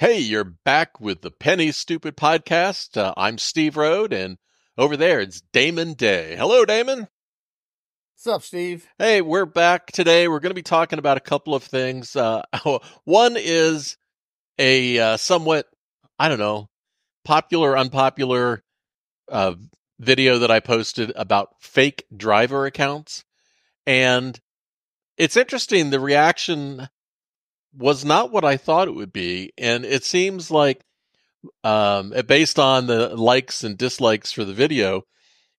Hey, you're back with the Penny Stupid podcast. Uh, I'm Steve Rhode, and over there it's Damon Day. Hello, Damon. What's up, Steve? Hey, we're back today. We're going to be talking about a couple of things. Uh, one is a uh, somewhat, I don't know, popular, unpopular uh, video that I posted about fake driver accounts. And it's interesting. The reaction was not what I thought it would be. And it seems like, um, based on the likes and dislikes for the video,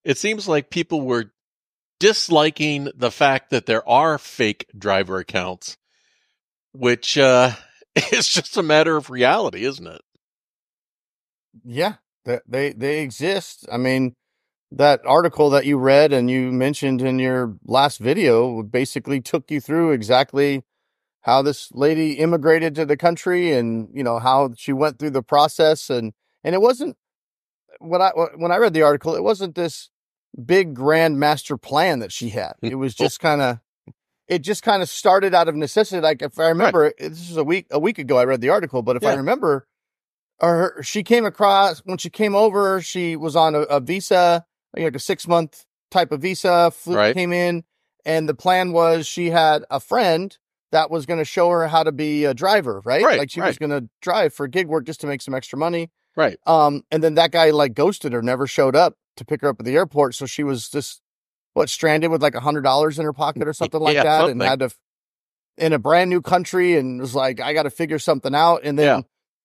it seems like people were disliking the fact that there are fake driver accounts, which uh, is just a matter of reality, isn't it? Yeah, they, they exist. I mean, that article that you read and you mentioned in your last video basically took you through exactly how this lady immigrated to the country and you know how she went through the process and and it wasn't when I when I read the article it wasn't this big grand master plan that she had it was oh. just kind of it just kind of started out of necessity like if I remember right. this is a week a week ago I read the article but if yeah. I remember or she came across when she came over she was on a, a visa like a six month type of visa, flew, right. came in, and the plan was she had a friend that was going to show her how to be a driver, right? right like she right. was going to drive for gig work just to make some extra money. Right. Um, and then that guy like ghosted her, never showed up to pick her up at the airport. So she was just what stranded with like a hundred dollars in her pocket or something like yeah, that, something. and had to in a brand new country and was like, I got to figure something out. And then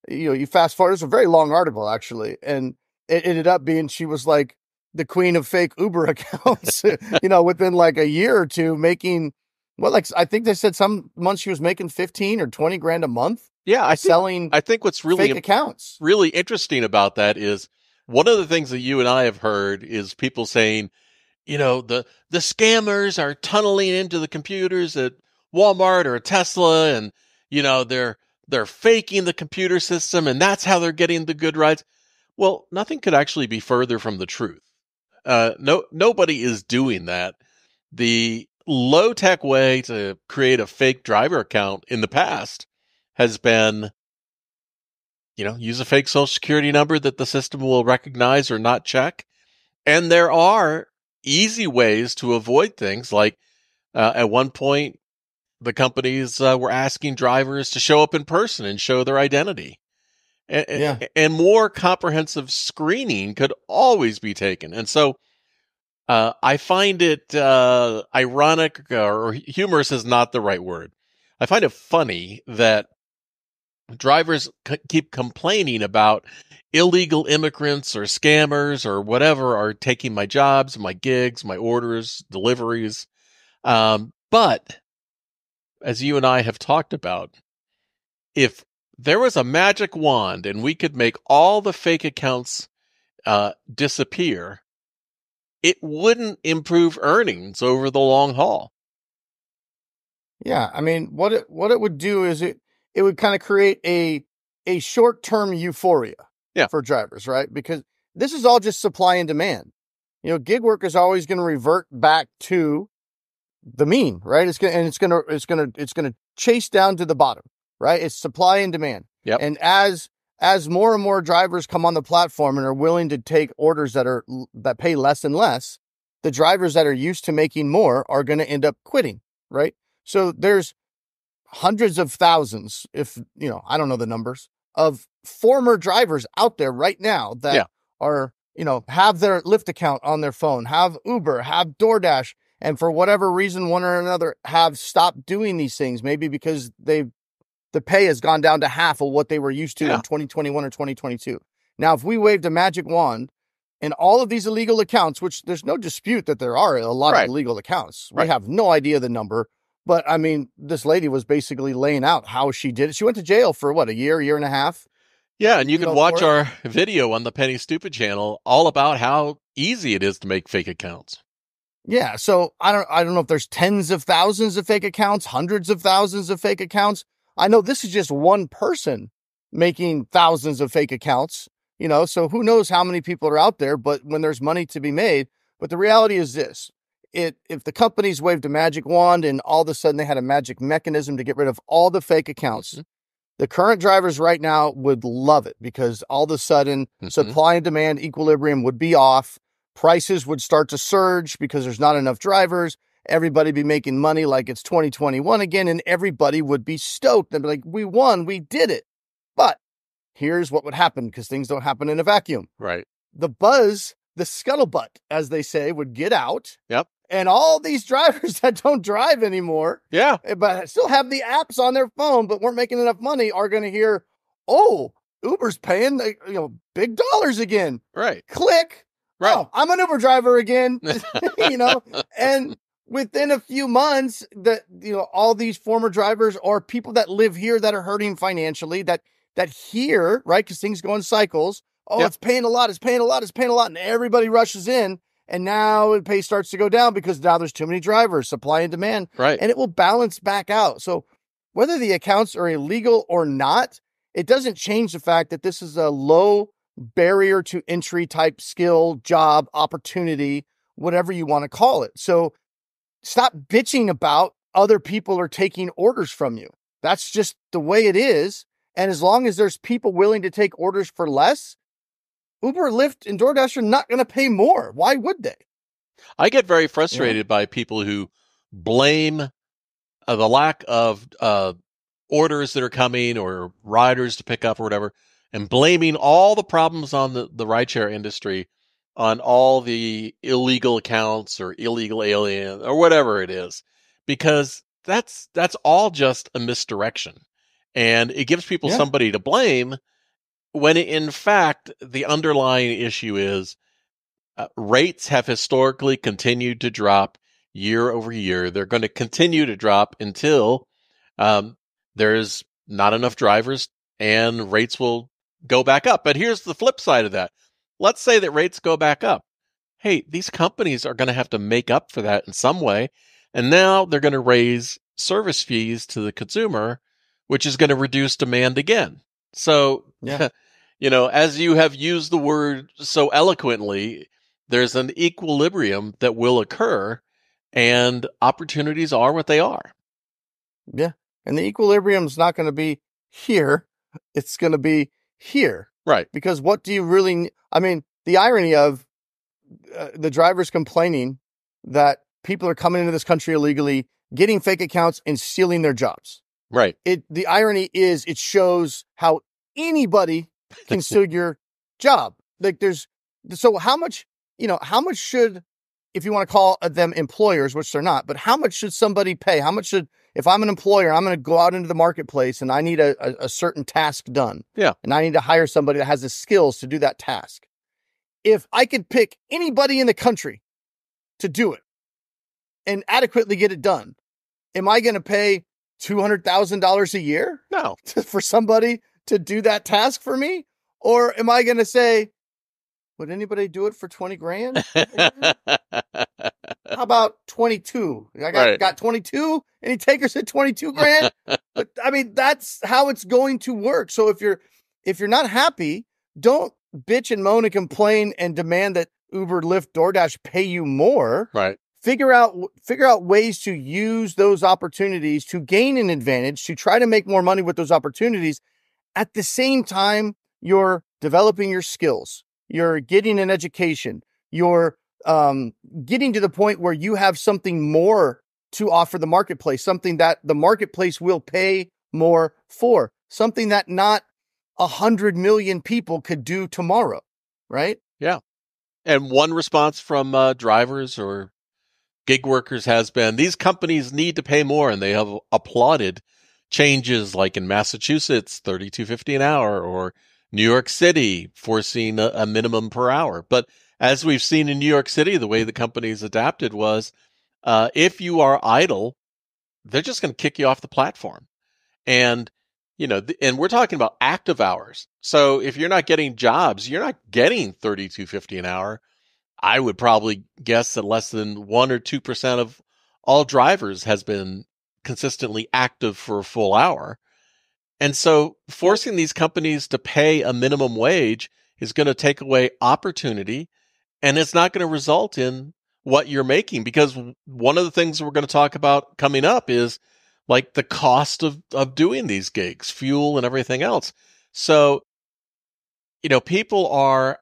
yeah. you know, you fast forward. It's a very long article actually, and it ended up being she was like the queen of fake Uber accounts, you know, within like a year or two, making well, like I think they said some months she was making 15 or 20 grand a month. Yeah. I think, selling, I think what's really fake accounts really interesting about that is one of the things that you and I have heard is people saying, you know, the, the scammers are tunneling into the computers at Walmart or Tesla and, you know, they're, they're faking the computer system and that's how they're getting the good rides. Well, nothing could actually be further from the truth. Uh, no, nobody is doing that. The low tech way to create a fake driver account in the past has been, you know, use a fake social security number that the system will recognize or not check. And there are easy ways to avoid things like uh, at one point, the companies uh, were asking drivers to show up in person and show their identity. And, yeah. and more comprehensive screening could always be taken. And so uh, I find it uh, ironic or humorous is not the right word. I find it funny that drivers c- keep complaining about illegal immigrants or scammers or whatever are taking my jobs, my gigs, my orders, deliveries. Um, but as you and I have talked about, if there was a magic wand and we could make all the fake accounts uh, disappear, it wouldn't improve earnings over the long haul. Yeah, I mean, what it what it would do is it it would kind of create a a short term euphoria yeah. for drivers, right? Because this is all just supply and demand. You know, gig work is always going to revert back to the mean, right? It's gonna and it's gonna it's gonna it's gonna chase down to the bottom right? It's supply and demand. Yep. And as as more and more drivers come on the platform and are willing to take orders that are that pay less and less, the drivers that are used to making more are going to end up quitting, right? So there's hundreds of thousands, if you know, I don't know the numbers of former drivers out there right now that yeah. are, you know, have their Lyft account on their phone, have Uber, have DoorDash, and for whatever reason, one or another, have stopped doing these things. Maybe because they've the pay has gone down to half of what they were used to yeah. in 2021 or 2022. Now, if we waved a magic wand and all of these illegal accounts, which there's no dispute that there are a lot right. of illegal accounts, right. we have no idea the number. But I mean, this lady was basically laying out how she did it. She went to jail for what, a year, year and a half? Yeah, and you, you can watch our video on the Penny Stupid channel all about how easy it is to make fake accounts. Yeah, so I don't I don't know if there's tens of thousands of fake accounts, hundreds of thousands of fake accounts, I know this is just one person making thousands of fake accounts, you know, so who knows how many people are out there, but when there's money to be made, but the reality is this. It, if the companies waved a magic wand and all of a sudden they had a magic mechanism to get rid of all the fake accounts, the current drivers right now would love it because all of a sudden Mhm. supply and demand equilibrium would be off. Prices would start to surge because there's not enough drivers. Everybody be making money like it's 2021 again, and everybody would be stoked and be like, we won, we did it. But here's what would happen because things don't happen in a vacuum Right. the buzz, the scuttlebutt, as they say, would get out. Yep. And all these drivers that don't drive anymore, Yeah. eh, but still have the apps on their phone, but weren't making enough money, are going to hear, "Oh, Uber's paying you know big dollars again." Right. Click. Right. Oh, I'm an Uber driver again. you know, and within a few months, that you know all these former drivers or people that live here that are hurting financially that that here right because things go in cycles. Oh, Yep. it's paying a lot. It's paying a lot. It's paying a lot, and everybody rushes in. And now the pay starts to go down because now there's too many drivers, supply and demand, Right. and it will balance back out. So whether the accounts are illegal or not, it doesn't change the fact that this is a low barrier to entry type skill, job, opportunity, whatever you want to call it. So stop bitching about other people are taking orders from you. That's just the way it is. And as long as there's people willing to take orders for less, Uber, Lyft, and DoorDash are not going to pay more. Why would they? I get very frustrated by people who blame uh, the lack of uh, orders that are coming or riders to pick up or whatever, and blaming all the problems on the, the rideshare industry on all the illegal accounts or illegal alien or whatever it is, because that's that's all just a misdirection, and it gives people Yeah. somebody to blame when in fact the underlying issue is uh, rates have historically continued to drop year over year. They're going to continue to drop until um, there's not enough drivers and rates will go back up. But here's the flip side of that. Let's say that rates go back up. Hey, these companies are going to have to make up for that in some way. And now they're going to raise service fees to the consumer, which is going to reduce demand again. So, Yeah. you know, as you have used the word so eloquently, there's an equilibrium that will occur and opportunities are what they are. Yeah. And the equilibrium is not going to be here. It's going to be here. Right. Because what do you really, I mean, the irony of uh, the drivers complaining that people are coming into this country illegally, getting fake accounts and stealing their jobs. Right. It, the irony is it shows how anybody can steal your job. Like there's, so how much, you know, how much should, if you want to call them employers, which they're not, but how much should somebody pay? How much should, if I'm an employer, I'm going to go out into the marketplace and I need a, a, a certain task done. Yeah. And I need to hire somebody that has the skills to do that task. If I could pick anybody in the country to do it and adequately get it done, am I going to pay $200,000 a year No. for somebody to do that task for me? Or am I going to say, would anybody do it for 20 grand? How about 22? I got, Right. got 22. Any takers at 22 grand? but I mean, that's how it's going to work. So if you're, if you're not happy, don't bitch and moan and complain and demand that Uber, Lyft, DoorDash pay you more. right. Figure out, figure out ways to use those opportunities to gain an advantage, to try to make more money with those opportunities. At the same time, you're developing your skills. You're getting an education. You're um, getting to the point where you have something more to offer the marketplace, something that the marketplace will pay more for, something that not a hundred million people could do tomorrow, right? Yeah. And one response from uh, drivers or gig workers has been these companies need to pay more, and they have applauded changes like in Massachusetts, thirty-two fifty an hour, or New York City forcing a, a minimum per hour. But as we've seen in New York City, the way the companies adapted was uh, if you are idle, they're just going to kick you off the platform. And you know, and we're talking about active hours. So if you're not getting jobs, you're not getting 32.50 an hour. I would probably guess that less than 1 or 2% of all drivers has been consistently active for a full hour. And so forcing these companies to pay a minimum wage is going to take away opportunity and it's not going to result in what you're making because one of the things we're going to talk about coming up is like the cost of of doing these gigs, fuel and everything else. So, you know, people are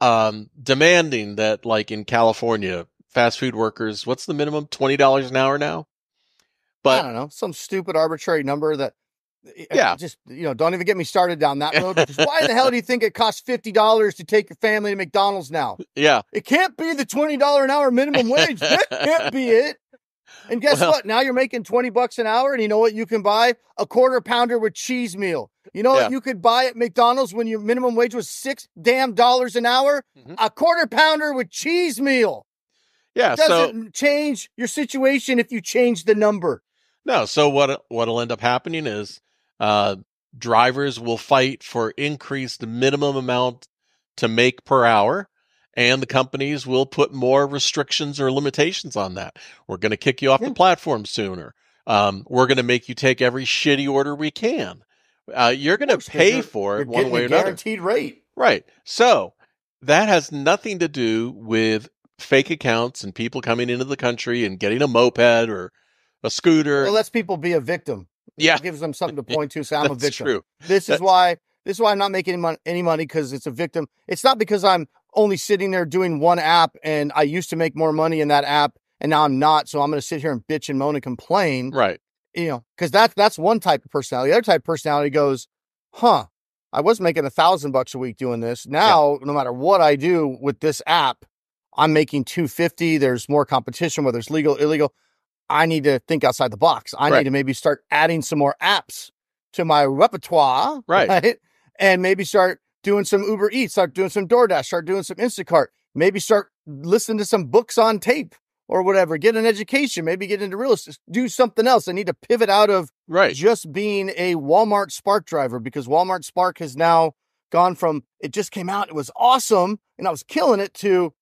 um, demanding that, like in California, fast food workers, what's the minimum? Twenty dollars an hour now. But I don't know, some stupid arbitrary number that yeah, just you know, don't even get me started down that road. Why the hell do you think it costs fifty dollars to take your family to McDonald's now? Yeah, it can't be the twenty dollar an hour minimum wage. that can't be it. And guess well, what? Now you're making twenty bucks an hour, and you know what you can buy? A quarter pounder with cheese meal. You know yeah. what you could buy at McDonald's when your minimum wage was six damn dollars an hour? Mm-hmm. A quarter pounder with cheese meal. Yeah, it doesn't so, change your situation if you change the number. No, so what what'll end up happening is uh, drivers will fight for increased minimum amount to make per hour, and the companies will put more restrictions or limitations on that. We're going to kick you off yeah. the platform sooner. Um, we're going to make you take every shitty order we can. Uh, you're going to pay for it one way or another. Guaranteed rate, right? So that has nothing to do with fake accounts and people coming into the country and getting a moped or a scooter. It lets people be a victim. Yeah, it gives them something to point to. So I'm a victim. True. This is why. This is why I'm not making any money, any money because it's a victim. It's not because I'm only sitting there doing one app and I used to make more money in that app and now I'm not. So I'm going to sit here and bitch and moan and complain. Right. You know, because that's that's one type of personality. The other type of personality goes, huh? I was making a thousand bucks a week doing this. Now, yeah. no matter what I do with this app, I'm making 250. There's more competition, whether it's legal, illegal. I need to think outside the box. I right. need to maybe start adding some more apps to my repertoire. Right. right. And maybe start doing some Uber Eats, start doing some DoorDash, start doing some Instacart, maybe start listening to some books on tape or whatever, get an education, maybe get into real estate, do something else. I need to pivot out of right. just being a Walmart Spark driver because Walmart Spark has now gone from it just came out, it was awesome, and I was killing it to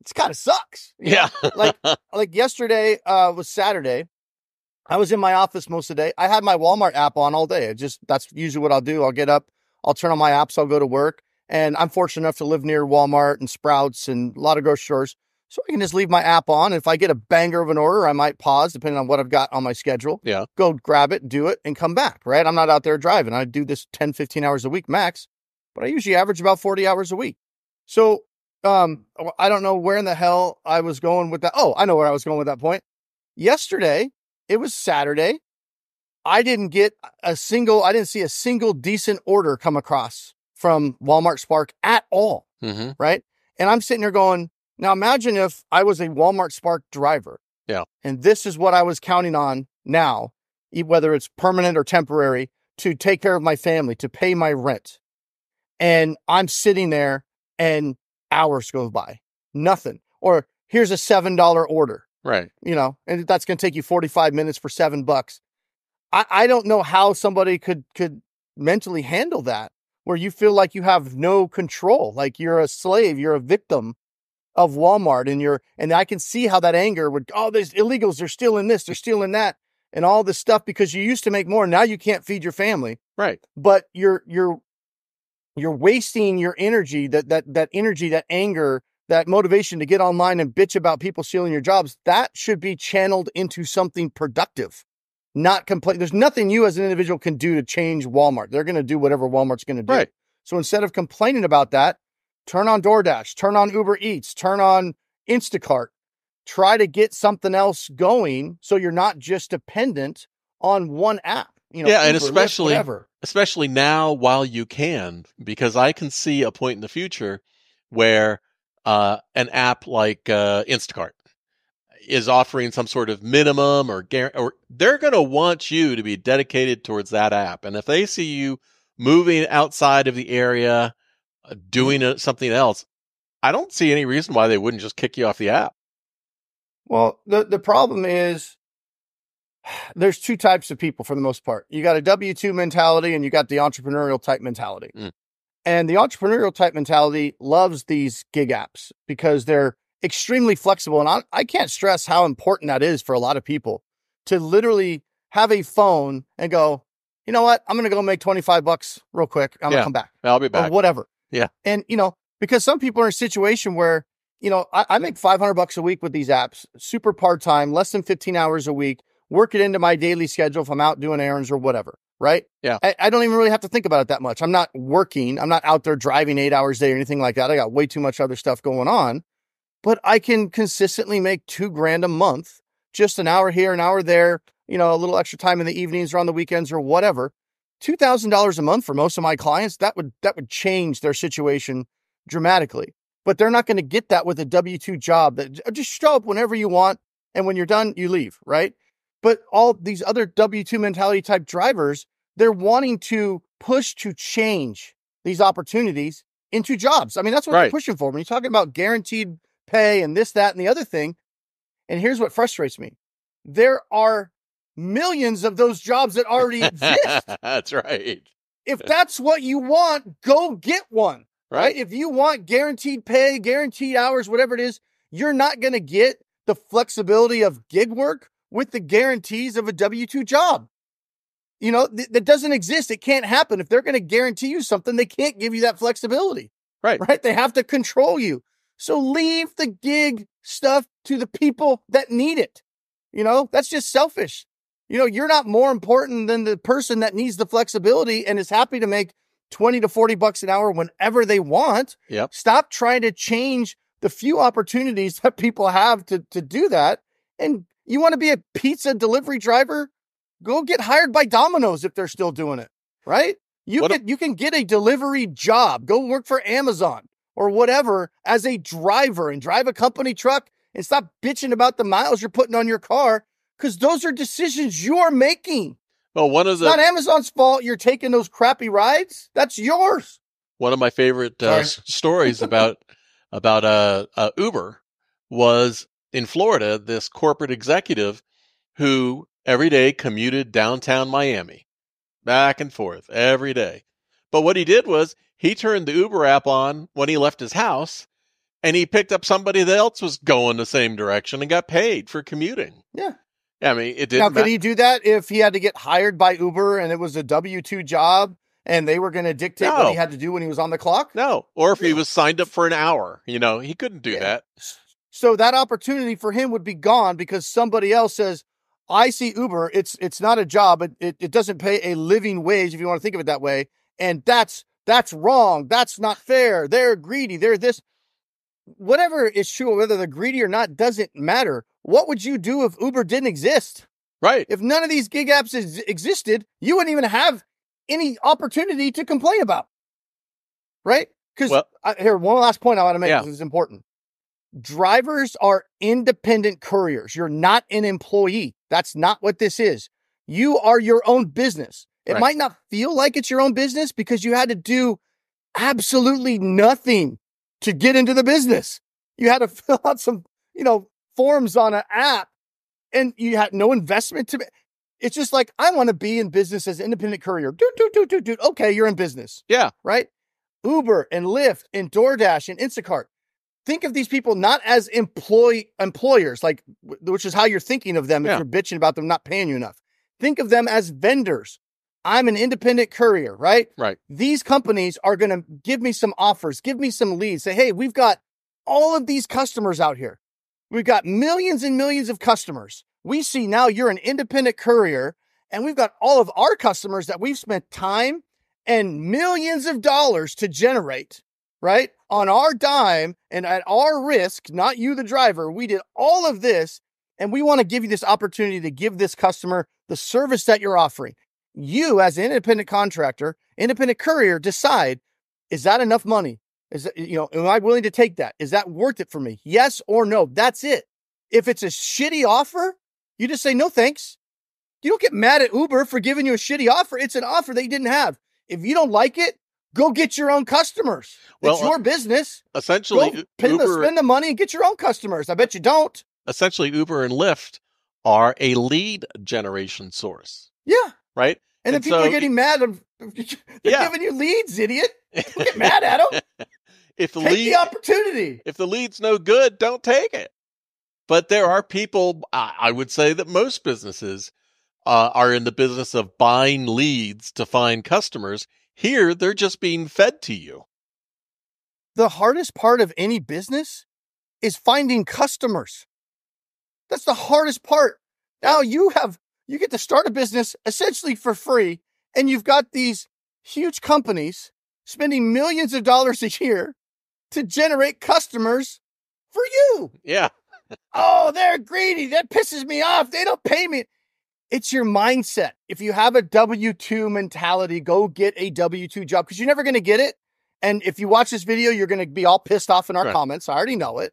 it's kind of sucks. Yeah. like like yesterday uh was Saturday. I was in my office most of the day. I had my Walmart app on all day. It just that's usually what I'll do. I'll get up, I'll turn on my apps, I'll go to work. And I'm fortunate enough to live near Walmart and Sprouts and a lot of grocery stores. So I can just leave my app on. If I get a banger of an order, I might pause depending on what I've got on my schedule. Yeah. Go grab it, do it, and come back, right? I'm not out there driving. I do this 10, 15 hours a week max, but I usually average about 40 hours a week. So um, I don't know where in the hell I was going with that. Oh, I know where I was going with that point. Yesterday, it was Saturday. I didn't get a single, I didn't see a single decent order come across from Walmart Spark at all. Mm-hmm. Right. And I'm sitting here going, now imagine if I was a Walmart Spark driver. Yeah. And this is what I was counting on now, whether it's permanent or temporary, to take care of my family, to pay my rent. And I'm sitting there and hours go by, nothing. Or here's a $7 order. Right. You know, and that's going to take you 45 minutes for seven bucks. I, I don't know how somebody could, could mentally handle that where you feel like you have no control, like you're a slave, you're a victim of Walmart and you're, and I can see how that anger would, oh, there's illegals, they're stealing this, they're stealing that and all this stuff because you used to make more. Now you can't feed your family. Right. But you're, you're you're wasting your energy, that that that energy, that anger, that motivation to get online and bitch about people stealing your jobs, that should be channeled into something productive. Not complain. There's nothing you as an individual can do to change Walmart. They're going to do whatever Walmart's going to do. Right. So instead of complaining about that, turn on DoorDash, turn on Uber Eats, turn on Instacart. Try to get something else going so you're not just dependent on one app. You know, yeah, Uber, and especially Lyft, especially now while you can, because I can see a point in the future where uh, an app like uh, Instacart is offering some sort of minimum or or they're going to want you to be dedicated towards that app, and if they see you moving outside of the area, uh, doing something else, I don't see any reason why they wouldn't just kick you off the app. Well, the the problem is there's two types of people for the most part. You got a W 2 mentality and you got the entrepreneurial type mentality. Mm. And the entrepreneurial type mentality loves these gig apps because they're extremely flexible. And I, I can't stress how important that is for a lot of people to literally have a phone and go, you know what? I'm going to go make 25 bucks real quick. I'm yeah, going to come back. I'll be back. Or whatever. Yeah. And, you know, because some people are in a situation where, you know, I, I make 500 bucks a week with these apps, super part time, less than 15 hours a week work it into my daily schedule if I'm out doing errands or whatever. Right. Yeah. I, I don't even really have to think about it that much. I'm not working. I'm not out there driving eight hours a day or anything like that. I got way too much other stuff going on, but I can consistently make two grand a month, just an hour here, an hour there, you know, a little extra time in the evenings or on the weekends or whatever. $2,000 a month for most of my clients, that would, that would change their situation dramatically. But they're not going to get that with a W 2 job that uh, just show up whenever you want. And when you're done, you leave, right? But all these other W 2 mentality type drivers, they're wanting to push to change these opportunities into jobs. I mean, that's what Right. they're pushing for. When you're talking about guaranteed pay and this, that, and the other thing. And here's what frustrates me there are millions of those jobs that already exist. That's right. if that's what you want, go get one right? Right. If you want guaranteed pay, guaranteed hours, whatever it is, you're not going to get the flexibility of gig work with the guarantees of a W 2 job. You know, th- that doesn't exist. It can't happen. If they're going to guarantee you something, they can't give you that flexibility, Right. right? They have to control you. So leave the gig stuff to the people that need it. You know, that's just selfish. You know, you're not more important than the person that needs the flexibility and is happy to make 20 to 40 bucks an hour whenever they want. Yep. Stop trying to change the few opportunities that people have to, to do that. And you want to be a pizza delivery driver? Go get hired by Domino's if they're still doing it, right? You What a- can you can get a delivery job. Go work for Amazon or whatever as a driver and drive a company truck and stop bitching about the miles you're putting on your car because those are decisions you're making. Well, one of It's the not Amazon's fault you're taking those crappy rides. That's yours. one of my favorite uh, stories about about uh, uh, Uber was in Florida. This corporate executive who every day commuted downtown Miami, back and forth every day. But what he did was he turned the Uber app on when he left his house, and he picked up somebody that else was going the same direction and got paid for commuting. Yeah. I mean, it didn't. could ma- he do that if he had to get hired by Uber and it was a W 2 job and they were going to dictate what he had to do when he was on the clock? no, or if he was signed up for an hour, you know, he couldn't do Yeah. that. So that opportunity for him would be gone because somebody else says, I see Uber. It's it's not a job. It, it it doesn't pay a living wage if you want to think of it that way. And that's that's wrong. That's not fair. They're greedy. They're this. Whatever is true, whether they're greedy or not, doesn't matter. What would you do if Uber didn't exist? Right. If none of these gig apps ex- existed, you wouldn't even have any opportunity to complain about. Right? Because Well- here, one last point I want to make Yeah. this is important. Drivers are independent couriers. You're not an employee. That's not what this is. You are your own business. It Right. might not feel like it's your own business because you had to do absolutely nothing to get into the business. You had to fill out some, you know, forms on an app and you had no investment to be. it's just like I want to be in business as an independent courier. Doot, doot, doot, doot, doot. Okay, you're in business, Yeah. right? Uber and Lyft and DoorDash and Instacart. Think of these people not as employ employers, like which is how you're thinking of them if Yeah. you're bitching about them not paying you enough. Think of them as vendors. I'm an independent courier, right? Right. These companies are going to give me some offers, give me some leads. Say, hey, we've got all of these customers out here. We've got millions and millions of customers. We see now you're an independent courier, and we've got all of our customers that we've spent time and millions of dollars to generate, right? On our dime and at our risk, not you, the driver. We did all of this, and we want to give you this opportunity to give this customer the service that you're offering. You, as an independent contractor, independent courier, decide is that enough money? Is that, you know, am I willing to take that? Is that worth it for me? Yes or no? That's it. If it's a shitty offer, you just say no thanks. You don't get mad at Uber for giving you a shitty offer. It's an offer that you didn't have. If you don't like it, go get your own customers. Well, it's uh, your business. Essentially, Go U- spend the, spend the money and get your own customers. I bet you don't. essentially Uber and Lyft are a lead generation source, Yeah. right? And And people so- are getting mad. They're Yeah. giving you leads, idiot. Don't get mad at them. if the Take lead, the opportunity. if the lead's no good, don't take it. But there are people. I I would say that most businesses uh, are in the business of buying leads to find customers. Here, they're just being fed to you. the hardest part of any business is finding customers. That's the hardest part. Now you have you get to start a business essentially for free, and you've got these huge companies spending millions of dollars a year to generate customers for you. Yeah. oh, they're greedy. That pisses me off. They don't pay me. It's your mindset. If you have a W 2 mentality, go get a W 2 job because you're never going to get it. And if you watch this video, you're going to be all pissed off in our Right. comments. I already know it.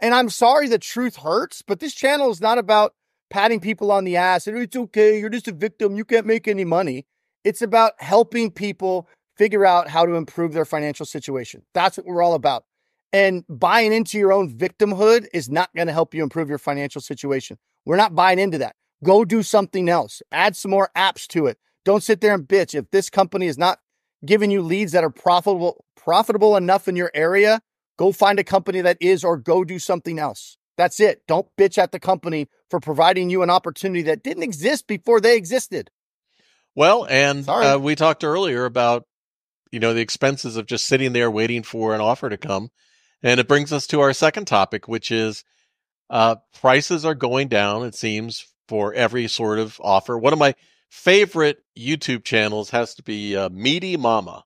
And I'm sorry the truth hurts, but this channel is not about patting people on the ass and it's okay. You're just a victim. You can't make any money. It's about helping people figure out how to improve their financial situation. That's what we're all about. And buying into your own victimhood is not going to help you improve your financial situation. We're not buying into that. Go do something else. Add some more apps to it. Don't sit there and bitch. If this company is not giving you leads that are profitable profitable enough in your area, go find a company that is or go do something else. That's it. Don't bitch at the company for providing you an opportunity that didn't exist before they existed. Well, and uh, we talked earlier about you know the expenses of just sitting there waiting for an offer to come, and it brings us to our second topic, which is uh, prices are going down. It seems for every sort of offer. One of my favorite YouTube channels has to be uh, Meaty Mama.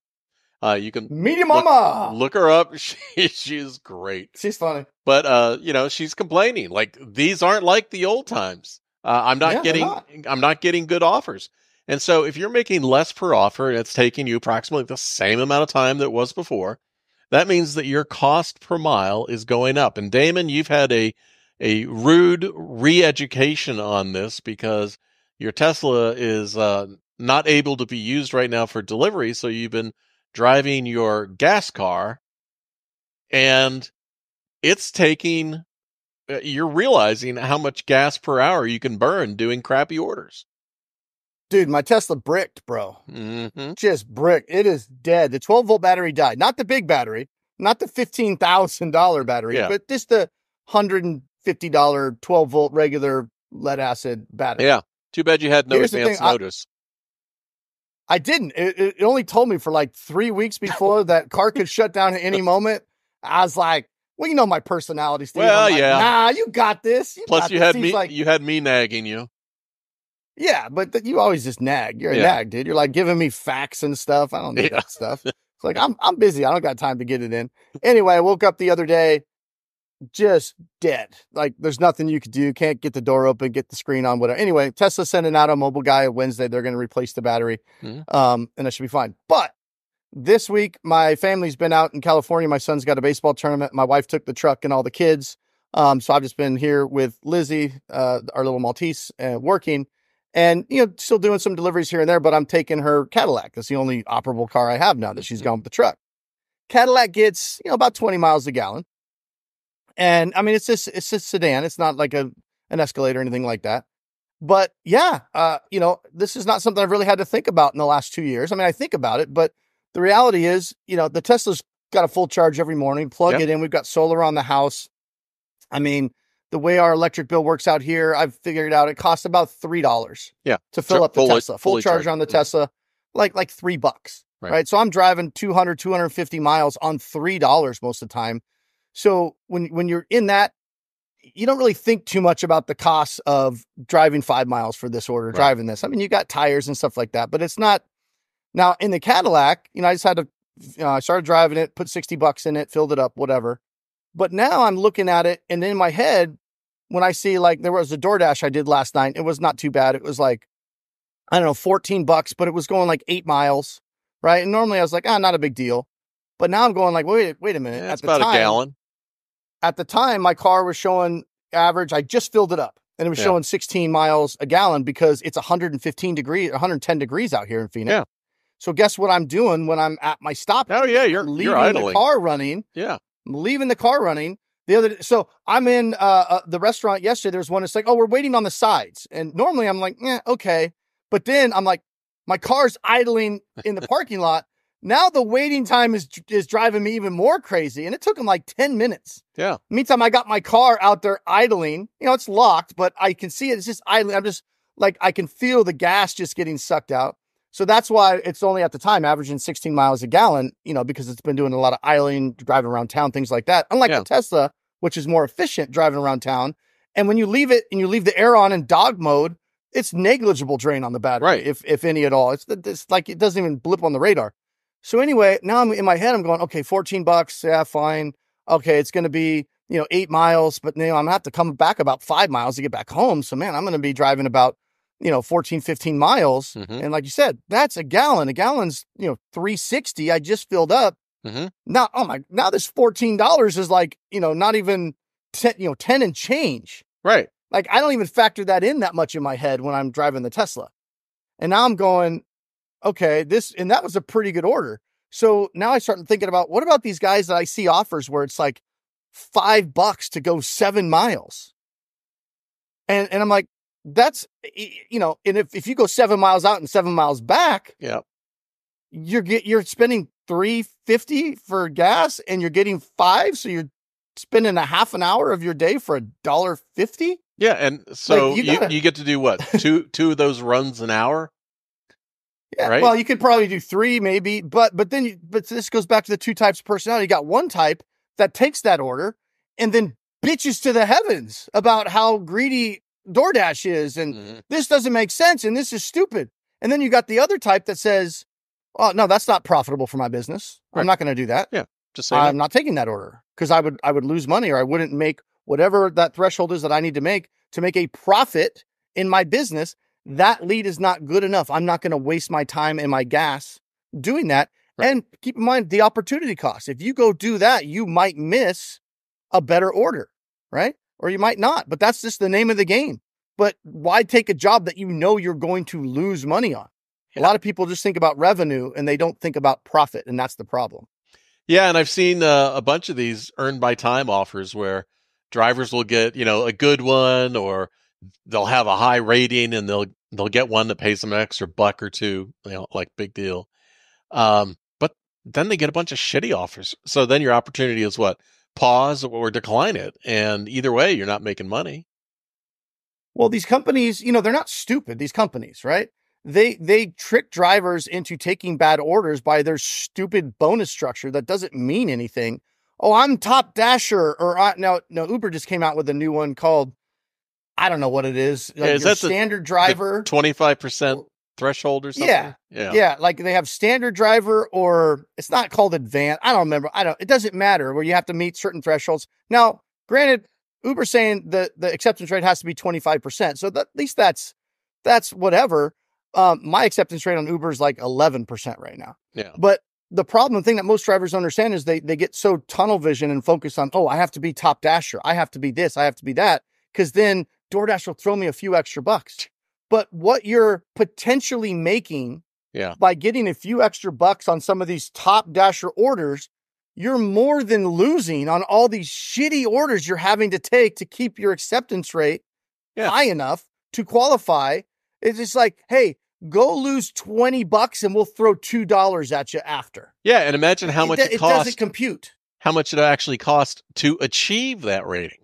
Uh, you can Look- Mama. look her up. She she's great. She's funny. But uh, you know, she's complaining like these aren't like the old times. Uh, I'm not Yeah, getting not. I'm not getting good offers. And so if you're making less per offer and it's taking you approximately the same amount of time that it was before, that means that your cost per mile is going up. And Damon, you've had a a rude re-education on this because your Tesla is uh, not able to be used right now for delivery, so you've been driving your gas car and it's taking uh, you're realizing how much gas per hour you can burn doing crappy orders. Dude, my Tesla bricked, bro. hmm Just bricked. It is dead. The 12 volt battery died. Not the big battery, not the $15,000 battery, Yeah. but just the $150 12 volt regular lead acid battery. Yeah. Too bad you had no Here's advance thing, I- notice. I didn't. It, it it only told me for like three weeks before that car could shut down at any moment. I was like, well, you know my personality, Steve. Well, like, yeah. Nah, you got this. You Plus, got you this." had He's me. like, you had me nagging you. yeah, but th- you always just nag. You're a Yeah. nag, dude. You're like giving me facts and stuff. I don't need Yeah. that stuff. It's like I'm I'm busy. I don't got time to get it in. Anyway, I woke up the other day just dead. Like there's nothing you could do. Can't get the door open, get the screen on, whatever. Anyway, Tesla sending out a mobile guy Wednesday. They're going to replace the battery, Mhm. um, and that should be fine. But this week, my family's been out in California. My son's got a baseball tournament. My wife took the truck and all the kids. Um, so I've just been here with Lizzie, uh, our little Maltese, uh, working and, you know, still doing some deliveries here and there, but I'm taking her Cadillac. That's the only operable car I have now that she's gone with the truck. Cadillac gets, you know, about 20 miles a gallon. And I mean, it's just, it's a sedan. It's not like a, an Escalade or anything like that. But yeah, uh, you know, this is not something I've really had to think about in the last two years. I mean, I think about it, but the reality is, you know, the Tesla's got a full charge every morning, plug Yep. it in. We've got solar on the house. I mean, the way our electric bill works out here, I've figured out it costs about three dollars. Yeah. To fill up the fully- Tesla. Full charge on the Tesla, like like three bucks. Right. Right. So I'm driving 200, 250 miles on three dollars most of the time. So when when you're in that, you don't really think too much about the costs of driving five miles for this order, Right. driving this. I mean, you got tires and stuff like that, but it's not. Now in the Cadillac, you know, I just had to. You know, I started driving it, put sixty bucks in it, filled it up, whatever. But now I'm looking at it, and in my head, when I see like there was a DoorDash I did last night, it was not too bad. It was like I don't know, fourteen bucks, but it was going like eight miles, right? And normally I was like, ah, not a big deal. But now I'm going like, wait, wait a minute. Yeah, at the about time, a gallon. At the time my car was showing average i just filled it up and it was Yeah. showing 16 miles a gallon because it's 115 degrees 110 degrees out here in phoenix Yeah. so guess what i'm doing when i'm at my stop Oh yeah, you're leaving you're the car running Yeah. I'm leaving the car running the other day, so i'm in uh, uh the restaurant yesterday there's one that's like oh we're waiting on the sides and normally i'm like yeah okay but then i'm like my car's idling in the parking lot now the waiting time is is driving me even more crazy and it took them like 10 minutes Yeah. meantime i got my car out there idling you know it's locked but i can see it it's just idling i'm just like i can feel the gas just getting sucked out so that's why it's only at the time averaging 16 miles a gallon, you know, because it's been doing a lot of idling, driving around town, things like that. Unlike Yeah. the Tesla, which is more efficient driving around town And when you leave it and you leave the air on in dog mode, it's negligible drain on the battery, Right. if if any at all. It's, it's like it doesn't even blip on the radar. So anyway, now I'm in my head. I'm going, okay, 14 bucks, yeah, fine. Okay, it's going to be you know eight miles, but you know I'm gonna have to come back about five miles to get back home. So man, I'm going to be driving about you know 14, 15 miles. Mhm. And like you said, that's a gallon. A gallon's you know 360. I just filled up. Mhm. Now, oh my, now this fourteen dollars is like you know not even ten, you know ten and change. Right. Like I don't even factor that in that much in my head when I'm driving the Tesla. And now I'm going, okay, this and that was a pretty good order. So now I start thinking about what about these guys that I see offers where it's like five bucks to go seven miles. And and I'm like, that's you know, and if, if you go seven miles out and seven miles back, Yeah. you're get you're spending three fifty for gas and you're getting five, so you're spending a half an hour of your day for a dollar fifty. Yeah. And so you you, you, gotta- get to do what? two two of those runs an hour? Yeah, Right? well, you could probably do three, maybe, but but then you, but this goes back to the two types of personality. You got one type that takes that order and then bitches to the heavens about how greedy DoorDash is and Mhm. this doesn't make sense and this is stupid. And then you got the other type that says, "Oh no, that's not profitable for my business. Right. I'm not going to do that. Yeah, just say I'm not taking that order because I would I would lose money or I wouldn't make whatever that threshold is that I need to make to make a profit in my business. That lead is not good enough. I'm not going to waste my time and my gas doing that. Right. And keep in mind the opportunity cost. If you go do that, you might miss a better order, right? Or you might not, but that's just the name of the game. But why take a job that you know you're going to lose money on? A lot of people just think about revenue and they don't think about profit, and that's the problem. Yeah, and I've seen uh, a bunch of these earned by time offers where drivers will get, you know, a good one or they'll have a high rating and they'll they'll get one that pays them an extra buck or two, you know, like big deal. Um, but then they get a bunch of shitty offers. So then your opportunity is what? Pause or decline it. And either way, you're not making money. Well, these companies, you know, they're not stupid, these companies, right? They they trick drivers into taking bad orders by their stupid bonus structure that doesn't mean anything. Oh, I'm top dasher or I, now no Uber just came out with a new one called I don't know what it is. Yeah, is that the- standard driver? Twenty five percent threshold or something. Yeah. Yeah. yeah. like they have standard driver or it's not called advanced. I don't remember. I don't it doesn't matter where you have to meet certain thresholds. Now, granted, Uber's saying the the acceptance rate has to be 25%. So that, at least that's that's whatever. Um, my acceptance rate on Uber is like 11% right now. Yeah. But the problem the thing that most drivers understand is they they get so tunnel vision and focus on, oh, I have to be top dasher. I have to be this, I have to be that. Cause then DoorDash will throw me a few extra bucks. But what you're potentially making Yeah. by getting a few extra bucks on some of these top dasher orders, you're more than losing on all these shitty orders you're having to take to keep your acceptance rate Yeah. high enough to qualify. It's just like, hey, go lose 20 bucks and we'll throw $2 at you after. Yeah. And imagine how it, much do- it, it costs doesn't compute. how much it actually cost to achieve that rating.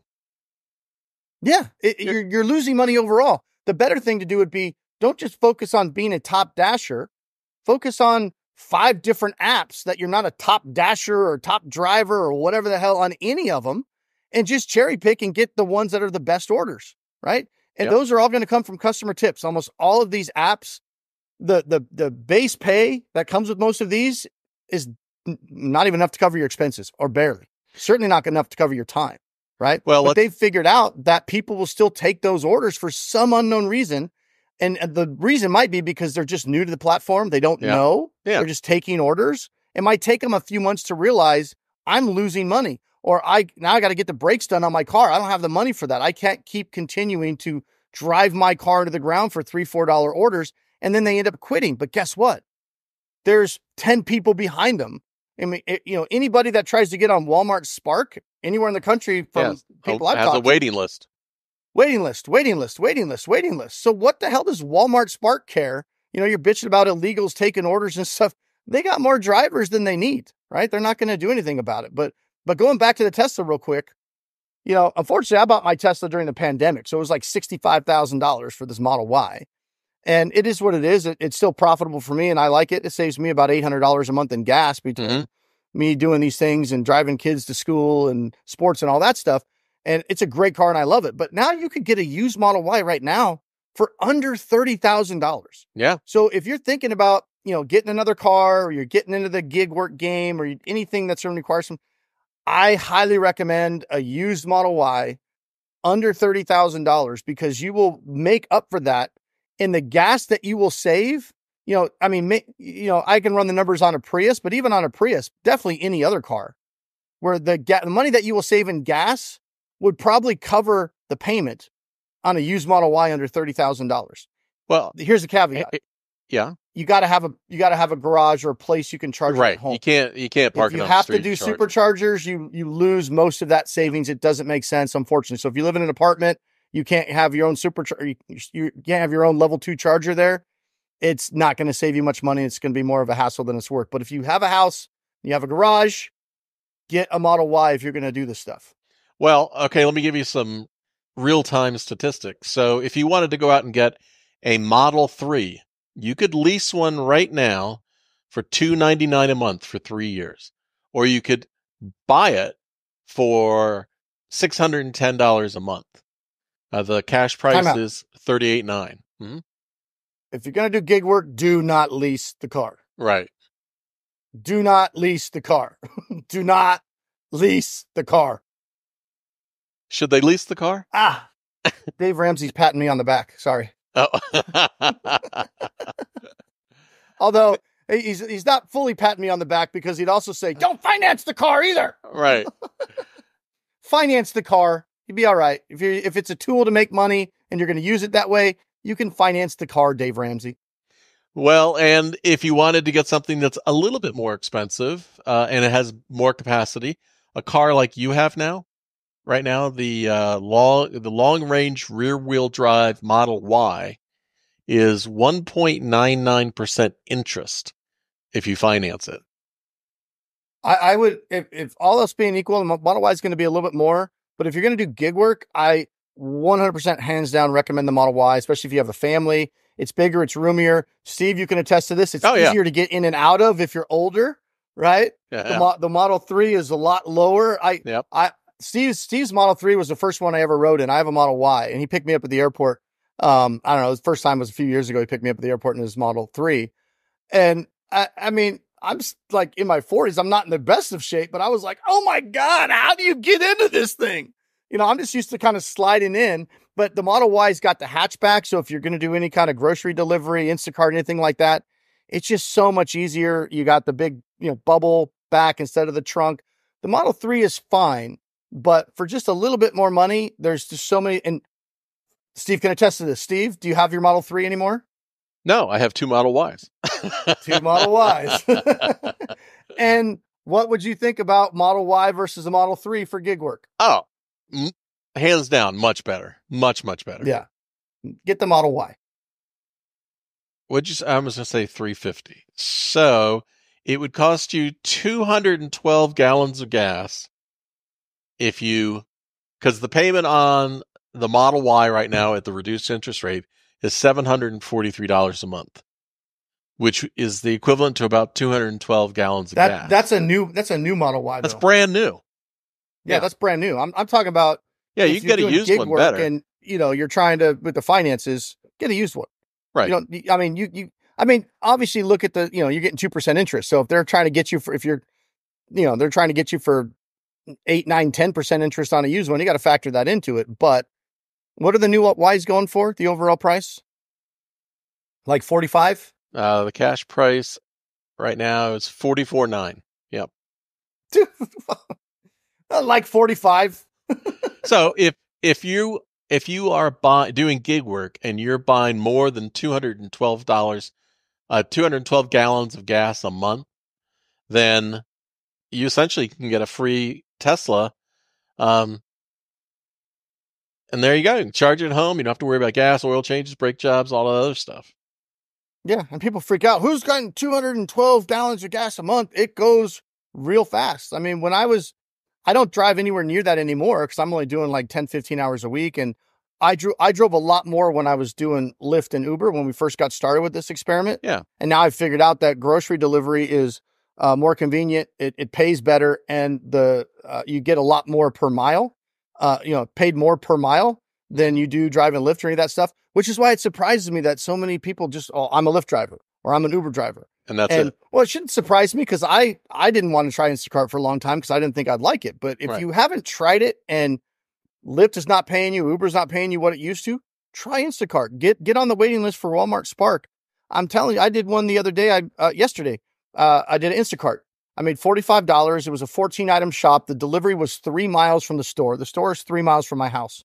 Yeah, it, You're- you're losing money overall. The better thing to do would be don't just focus on being a top dasher. Focus on five different apps that you're not a top dasher or top driver or whatever the hell on any of them, and just cherry pick and get the ones that are the best orders, right? And Yep. those are all going to come from customer tips. Almost all of these apps, the the the base pay that comes with most of these is not even enough to cover your expenses, or barely. Certainly not enough to cover your time, right? Well, but they've figured out that people will still take those orders for some unknown reason. And the reason might be because they're just new to the platform. They don't Yeah. know. Yeah. They're just taking orders. It might take them a few months to realize I'm losing money or I now I got to get the brakes done on my car. I don't have the money for that. I can't keep continuing to drive my car into the ground for three, four dollar orders. And then they end up quitting. But guess what? There's 10 people behind them. I mean, it- you know, anybody that tries to get on Walmart Spark anywhere in the country from Yes. people I've has a talked to, waiting list. waiting list, waiting list, waiting list, waiting list. So what the hell does Walmart Spark care? You know, you're bitching about illegals taking orders and stuff. They got more drivers than they need, right? They're not going to do anything about it. But but going back to the Tesla real quick, you know, unfortunately, I bought my Tesla during the pandemic, so it was like sixty five thousand dollars for this Model Y, and it is what it is. It, it's still profitable for me, and I like it. It saves me about eight hundred dollars a month in gas between Mhm. me doing these things and driving kids to school and sports and all that stuff. and it's a great car and I love it. But now you could get a used Model Y right now for under thirty thousand dollars. Yeah. So if you're thinking about you know getting another car or you're getting into the gig work game or anything that's going to require some, I highly recommend a used Model Y under thirty thousand dollars because you will make up for that in the gas that you will save. You know, I mean, you know, I can run the numbers on a Prius, but even on a Prius, definitely any other car, where the ga- the money that you will save in gas would probably cover the payment on a used Model Y under thirty thousand dollars. Well, here's the caveat. eh, yeah, You got to have a you got to have a garage or a place you can charge it right. at home. You can't you can't park if it you have to do superchargers, you you lose most of that savings. It doesn't make sense, unfortunately. So if you live in an apartment, you can't have your own supercharger. You, you can't have your own level two charger there. It's not going to save you much money. It's going to be more of a hassle than it's worth. But if you have a house, you have a garage, get a Model Y if you're going to do this stuff. Well, okay, let me give you some real time statistics. So if you wanted to go out and get a Model 3, you could lease one right now for two ninety nine a month for three years. Or you could buy it for six hundred and ten dollars a month. Uh, the cash price is thirty eight nine. Mm-hmm. If you're going to do gig work, do not lease the car. Right. Do not lease the car. do not lease the car. Should they lease the car? Ah, Dave Ramsey's patting me on the back. Sorry. Oh. Although he's he's not fully patting me on the back because he'd also say, "Don't finance the car either. right. Finance the car. You'd be all right if you if it's a tool to make money and you're going to use it that way. You can finance the car, Dave Ramsey. Well, and if you wanted to get something that's a little bit more expensive uh, and it has more capacity, a car like you have now, right now, the uh, long the long range rear wheel drive Model Y is 1.99 percent interest if you finance it. I, I would if, if all else being equal, the Model Y is going to be a little bit more. But if you're going to do gig work, I 100% hands down recommend the Model Y, especially if you have a family. It's bigger, it's roomier. Steve, you can attest to this. It's Oh, yeah. easier to get in and out of if you're older, right? The, Yeah. mo- the Model 3 is a lot lower. I Yep. I Steve's Steve's Model 3 was the first one I ever rode in. I have a Model Y and he picked me up at the airport. Um, I don't know, the first time was a few years ago. He picked me up at the airport in his Model 3. And I, I mean, I'm like in my 40s. I'm not in the best of shape, but I was like, oh my God, how do you get into this thing? You know, I'm just used to kind of sliding in. But the Model Y's got the hatchback. So if you're going to do any kind of grocery delivery, Instacart, anything like that, it's just so much easier. You got the big, you know, bubble back instead of the trunk. The Model 3 is fine, but for just a little bit more money, there's just so many. And Steve can attest to this. Steve, do you have your Model 3 anymore? No, I have two Model Ys. Two Model Ys. and what would you think about Model Y versus a Model 3 for gig work? oh, m- hands down, much better. Much, much better. Yeah. Get the Model Y. Would you? I was going to say 350. So it would cost you 212 gallons of gas if you, because the payment on the Model Y right now at the reduced interest rate is $743 a month, which is the equivalent to about 212 gallons of That gas. that's a new that's a new Model Y. That's brand new. yeah, yeah. that's brand new. I'm I'm talking about Yeah, you get a used one work better. and you know you're trying to with the finances get a used one. right. You don't. I mean, you you. I mean, obviously, look at the. You know, you're getting two percent interest. So if they're trying to get you for, if you're, you know, they're trying to get you for eight, nine, ten percent interest on a used one, you got to factor that into it. But what are the new Y's going for? The overall price, like forty five. uh, the cash price right now is forty-four nine. 44.9. like forty five. so if if you if you are buy, doing gig work and you're buying more than two hundred and twelve dollars, uh, two hundred and twelve gallons of gas a month, then you essentially can get a free Tesla. Um, and there you go. You charge it at home. You don't have to worry about gas, oil changes, brake jobs, all that other stuff. Yeah, and people freak out. Who's gotten 212 gallons of gas a month? It goes real fast. I mean, when I was, I don't drive anywhere near that anymore because I'm only doing like 10, 15 hours a week. And I drew, I drove a lot more when I was doing Lyft and Uber when we first got started with this experiment. Yeah. And now I've figured out that grocery delivery is uh, more convenient. It, it pays better and the, uh, you get a lot more per mile. Uh, you know, paid more per mile than you do driving Lyft or any of that stuff. Which is why it surprises me that so many people just, oh, I'm a Lyft driver or I'm an Uber driver. And that's and it. well, it shouldn't surprise me because I I didn't want to try Instacart for a long time because I didn't think I'd like it. But if Right. you haven't tried it and Lyft is not paying you, Uber's not paying you what it used to, try Instacart. Get get on the waiting list for Walmart Spark. I'm telling you, I did one the other day. I uh, yesterday, uh, I did an Instacart. I made forty five dollars. It was a fourteen item shop. The delivery was three miles from the store. The store is three miles from my house.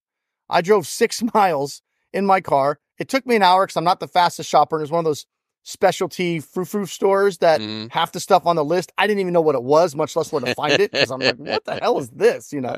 I drove six miles in my car. It took me an hour because I'm not the fastest shopper. And it's one of those specialty frou frou stores that Mhm. half the stuff on the list I didn't even know what it was, much less where to find it. Because I'm like, what the hell is this? You know.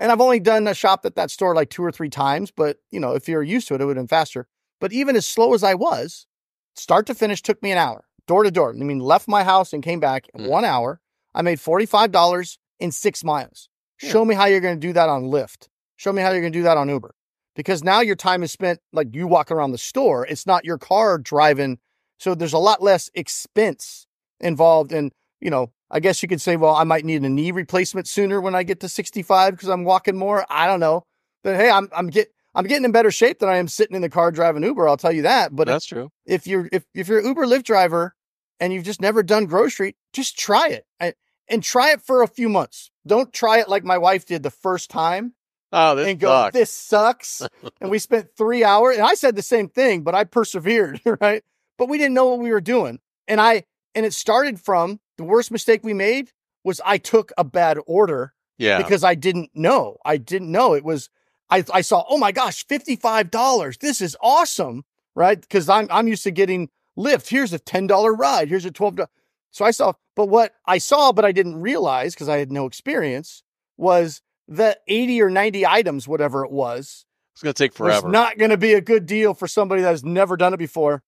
And I've only done a shop at that store like two or three times, but you know, if you're used to it, it would have been faster. But even as slow as I was, start to finish took me an hour, door to door. I mean, left my house and came back in Mm. one hour. I made $45 in six miles. Yeah. Show me how you're going to do that on Lyft. Show me how you're going to do that on Uber. Because now your time is spent like you walking around the store. It's not your car driving. So there's a lot less expense involved. And, you know, I guess you could say, well, I might need a knee replacement sooner when I get to 65 because I'm walking more. I don't know. But hey, I'm I'm get I'm getting in better shape than I am sitting in the car driving Uber. I'll tell you that. But that's true. if you're if if you're an Uber Lyft driver and you've just never done grocery, just try it and, and try it for a few months. Don't try it like my wife did the first time Oh, this and go, sucks. this sucks. and we spent three hours and I said the same thing, but I persevered, right? But we didn't know what we were doing. And I and it started from the worst mistake we made was I took a bad order yeah. because I didn't know. I didn't know it was. I I saw. Oh my gosh, fifty five dollars. This is awesome, right? Because I'm I'm used to getting Lyft. Here's a ten dollar ride. Here's a $12. So I saw. But what I saw, but I didn't realize because I had no experience, was the eighty or ninety items, whatever it was, it's going to take forever. not going to be a good deal for somebody that has never done it before.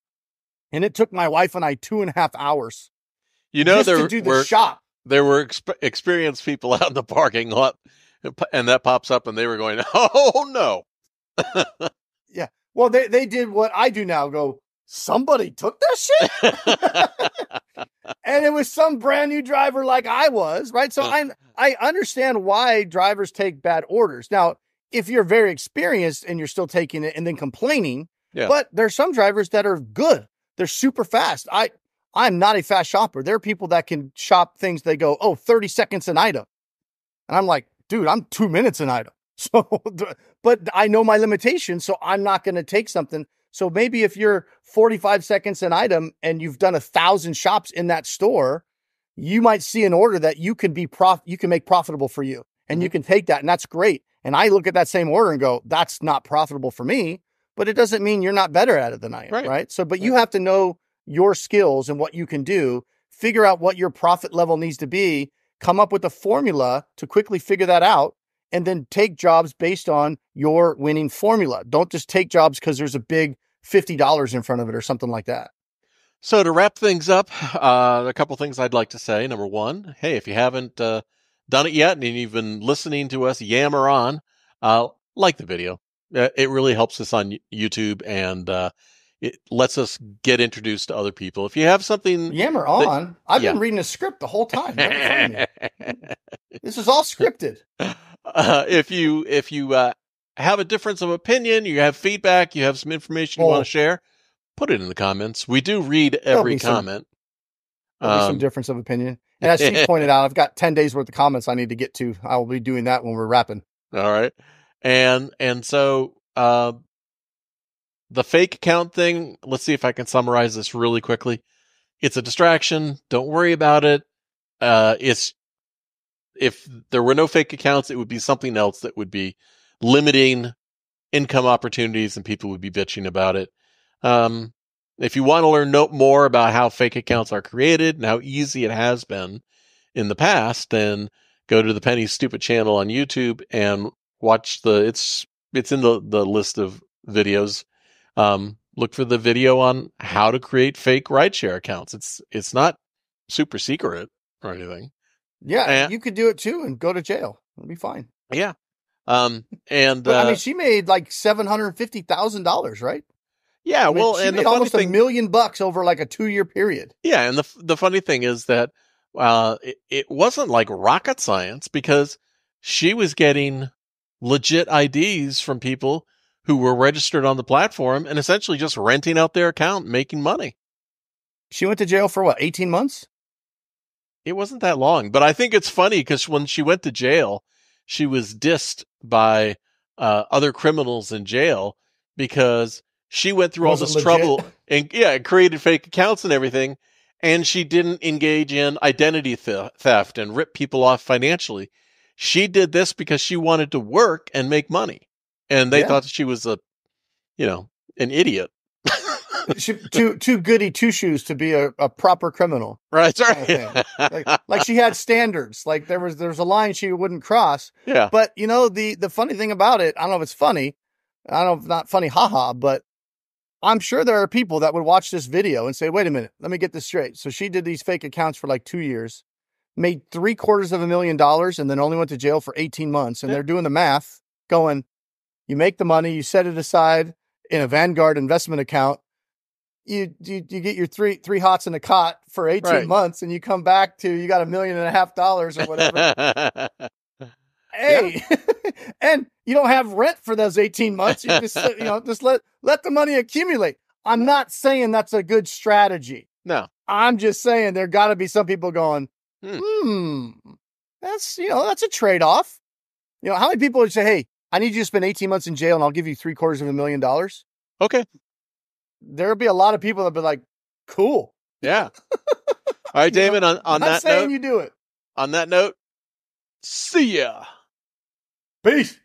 And it took my wife and I two and a half hours you know, there to do the were shop. there were exp- experienced people out in the parking lot, and that pops up, and they were going, "Oh no!" Yeah. Well, they they did what I do now. Go, somebody took that shit, and it was some brand new driver like I was, right? So uh-huh. I I understand why drivers take bad orders. Now, if you're very experienced and you're still taking it and then complaining, Yeah. but there's some drivers that are good. They're super fast. I I'm not a fast shopper. There are people that can shop things. They go, oh, 30 seconds an item, and I'm like, dude, I'm two minutes an item. So, but I know my limitations, so I'm not going to take something. So maybe if you're 45 seconds an item and you've done a thousand shops in that store, you might see an order that you can be prof, you can make profitable for you, and you mm-hmm. can take that, and that's great. And I look at that same order and go, that's not profitable for me, but it doesn't mean you're not better at it than I am, Right. right? So, but you have to know your skills and what you can do, figure out what your profit level needs to be, come up with a formula to quickly figure that out, and then take jobs based on your winning formula. Don't just take jobs because there's a big $50 in front of it or something like that. So to wrap things up, uh, a couple things I'd like to say. Number one, hey, if you haven't uh, done it yet and you've been listening to us yammer on, uh, like the video. Uh, It really helps us on YouTube and uh, it lets us get introduced to other people. If you have something, Yammer on. I've yeah. been reading a script the whole time. right in front of me. this is all scripted. uh, if you if you uh, have a difference of opinion, you have feedback, you have some information you Oh. want to share, put it in the comments. We do read every some- comment. Be some Um, difference of opinion. And as she pointed out, I've got 10 days worth of comments I need to get to. I will be doing that when we're wrapping. All right. And and so uh the fake account thing, let's see if I can summarize this really quickly. It's a distraction. Don't worry about it. Uh it's if there were no fake accounts, it would be something else that would be limiting income opportunities and people would be bitching about it. Um if you want to learn no more about how fake accounts are created and how easy it has been in the past, then go to the Penny Stupid channel on YouTube and watch the it's it's in the the list of videos. Um, look for the video on how to create fake rideshare accounts. It's it's not super secret or anything. Yeah, Yeah. you could do it too and go to jail. It'll be fine. Yeah. Um, and But I uh, mean, she made like $750,000, right? yeah, I mean, well, she and almost thing, a million bucks over like a two year period. Yeah, and the the funny thing is that uh, it, it wasn't like rocket science because she was getting legit IDs from people who were registered on the platform and essentially just renting out their account, making money. She went to jail for what, 18 months? It wasn't that long, but I think it's funny because when she went to jail, she was dissed by uh, other criminals in jail because she went through all this legit. trouble and yeah, created fake accounts and everything, and she didn't engage in identity the- theft and rip people off financially. She did this because she wanted to work and make money, and they Yeah. thought she was a, you know, an idiot. Uh, she, too too goody two shoes to be a, a proper criminal. right, Kinda right. Like, like she had standards. Like there was there was a line she wouldn't cross. yeah, But you know the the funny thing about it, I don't know if it's funny. I don't know if not funny, haha. But I'm sure there are people that would watch this video and say, "Wait a minute, let me get this straight." So she did these fake accounts for like two years, made three quarters of a million dollars, and then only went to jail for 18 months. And Yeah. they're doing the math, going, "You make the money, you set it aside in a Vanguard investment account." You, you you get your three three hots in a cot for 18 Right. months and you come back to you got a million and a half dollars or whatever hey and you don't have rent for those 18 months you just you know just let let the money accumulate i'm not saying that's a good strategy no, i'm just saying there got to be some people going Hmm. hmm that's you know that's a trade-off you know how many people would say hey i need you to spend 18 months in jail and i'll give you three quarters of a million dollars okay, there'll be a lot of people that'll be like cool yeah. All right, Damon. On, on that saying note, you do it on that note, see ya. peace